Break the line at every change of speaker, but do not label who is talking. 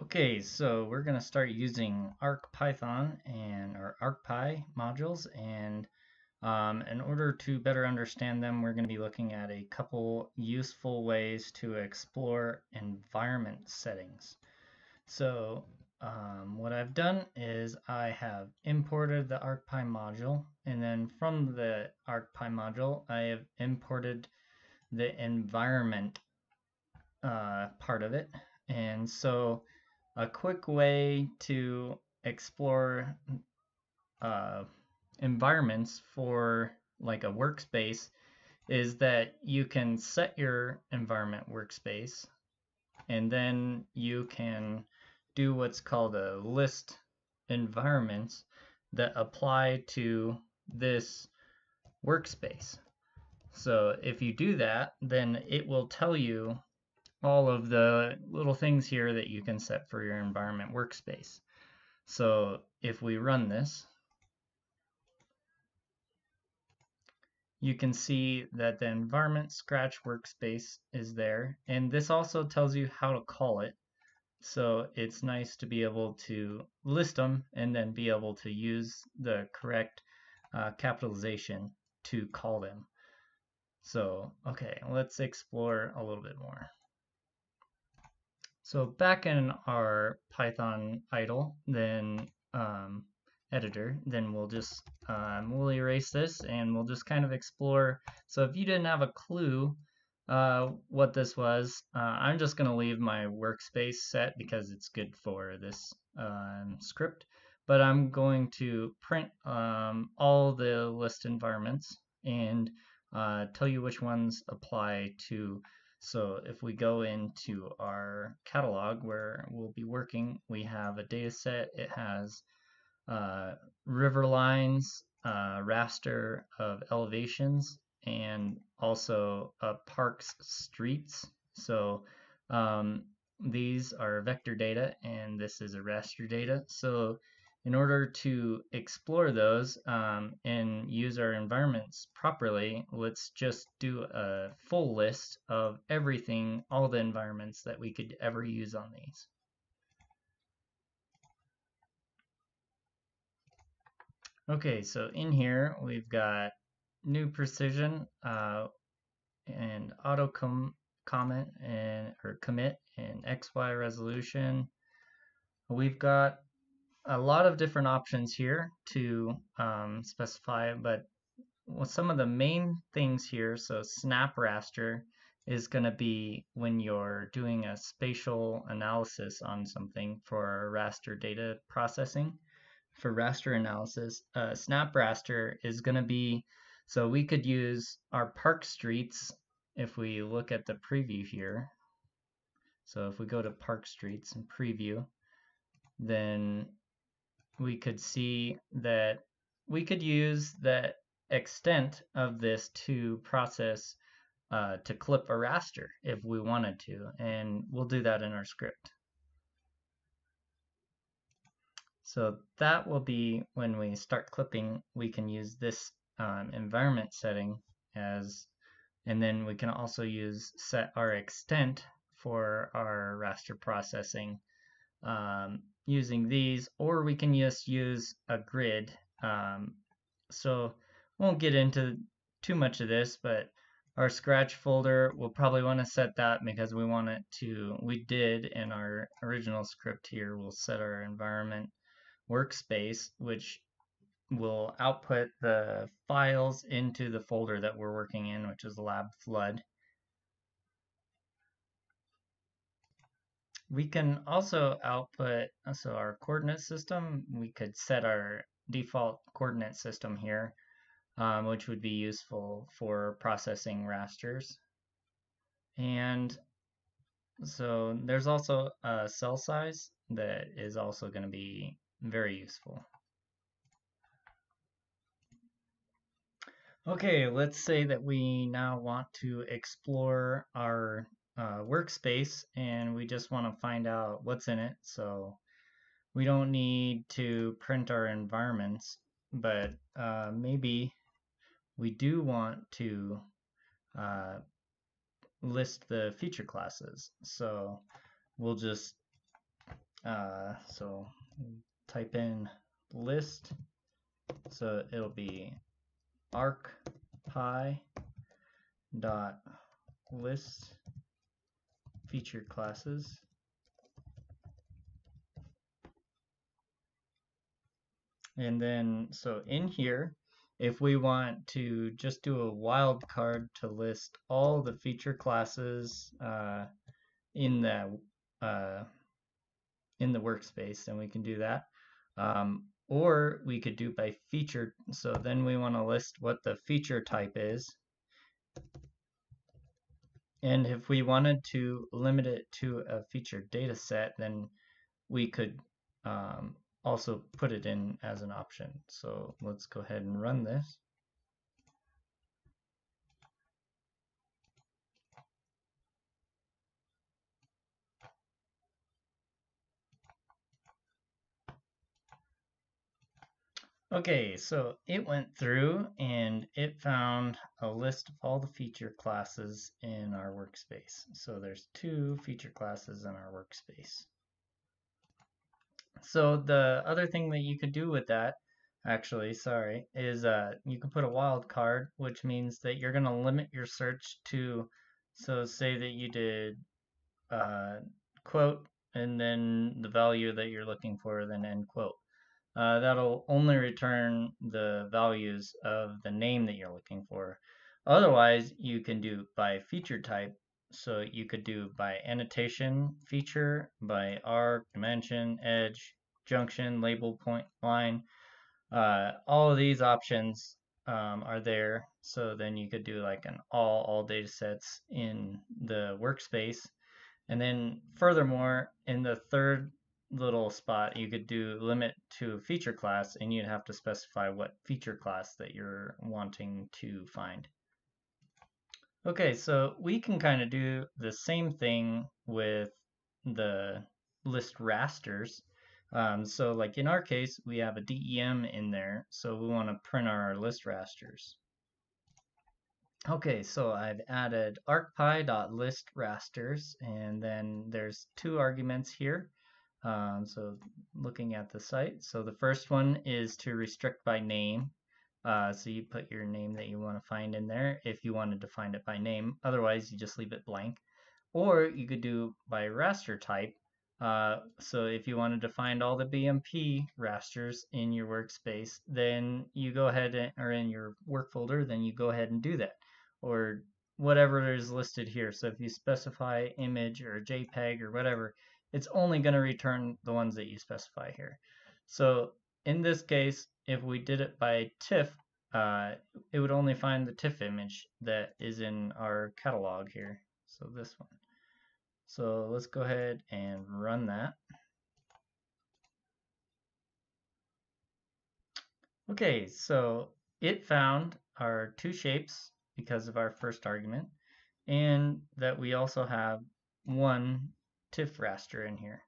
Okay, so we're going to start using ArcPython and our ArcPy modules and um, in order to better understand them we're going to be looking at a couple useful ways to explore environment settings. So um, what I've done is I have imported the ArcPy module and then from the ArcPy module I have imported the environment uh, part of it and so a quick way to explore uh, environments for like a workspace is that you can set your environment workspace and then you can do what's called a list environments that apply to this workspace. So if you do that, then it will tell you all of the little things here that you can set for your environment workspace. So if we run this, you can see that the environment scratch workspace is there. And this also tells you how to call it. So it's nice to be able to list them and then be able to use the correct uh, capitalization to call them. So, okay, let's explore a little bit more. So back in our Python idle, then um, editor, then we'll just um, we'll erase this and we'll just kind of explore. So if you didn't have a clue uh, what this was, uh, I'm just going to leave my workspace set because it's good for this um, script. But I'm going to print um, all the list environments and uh, tell you which ones apply to so if we go into our catalog where we'll be working, we have a data set. It has uh, river lines, uh, raster of elevations, and also uh, parks streets. So um, these are vector data and this is a raster data. So in order to explore those um, and use our environments properly, let's just do a full list of everything, all the environments that we could ever use on these. Okay, so in here we've got new precision uh, and auto com comment and or commit and XY resolution. We've got a lot of different options here to um, specify, but some of the main things here, so snap raster is going to be when you're doing a spatial analysis on something for raster data processing. For raster analysis, uh, snap raster is going to be, so we could use our park streets if we look at the preview here. So if we go to park streets and preview, then we could see that we could use the extent of this to process uh, to clip a raster if we wanted to, and we'll do that in our script. So that will be when we start clipping, we can use this um, environment setting as, and then we can also use set our extent for our raster processing um, using these, or we can just use a grid. Um, so won't get into too much of this, but our scratch folder, we'll probably want to set that because we want it to, we did in our original script here, we'll set our environment workspace, which will output the files into the folder that we're working in, which is lab flood. We can also output, so our coordinate system, we could set our default coordinate system here, um, which would be useful for processing rasters. And so there's also a cell size that is also going to be very useful. Okay, let's say that we now want to explore our uh, workspace and we just want to find out what's in it. So we don't need to print our environments, but uh, maybe we do want to uh, list the feature classes. So we'll just Uh, so type in list. So it'll be arcpy dot list feature classes. And then so in here if we want to just do a wildcard to list all the feature classes uh, in the uh, in the workspace then we can do that. Um, or we could do by feature. So then we want to list what the feature type is and if we wanted to limit it to a feature data set then we could um, also put it in as an option. So let's go ahead and run this Okay, so it went through and it found a list of all the feature classes in our workspace. So there's two feature classes in our workspace. So the other thing that you could do with that, actually, sorry, is uh, you can put a wildcard, which means that you're going to limit your search to, so say that you did uh, quote and then the value that you're looking for, then end quote uh, that'll only return the values of the name that you're looking for. Otherwise, you can do by feature type. So you could do by annotation feature, by arc, dimension, edge, junction, label, point, line. Uh, all of these options um, are there. So then you could do like an all, all data sets in the workspace. And then furthermore, in the third little spot, you could do limit to feature class and you'd have to specify what feature class that you're wanting to find. Okay, so we can kind of do the same thing with the list rasters. Um, so like in our case, we have a DEM in there, so we want to print our list rasters. Okay, so I've added arcpy.list rasters, and then there's two arguments here. Um, so looking at the site. So the first one is to restrict by name. Uh, so you put your name that you want to find in there if you wanted to find it by name. Otherwise, you just leave it blank. Or you could do by raster type. Uh, so if you wanted to find all the BMP rasters in your workspace, then you go ahead and, or in your work folder, then you go ahead and do that. Or whatever is listed here. So if you specify image or JPEG or whatever, it's only going to return the ones that you specify here. So in this case, if we did it by TIFF, uh, it would only find the TIFF image that is in our catalog here. So this one. So let's go ahead and run that. Okay, so it found our two shapes because of our first argument, and that we also have one TIFF raster in here.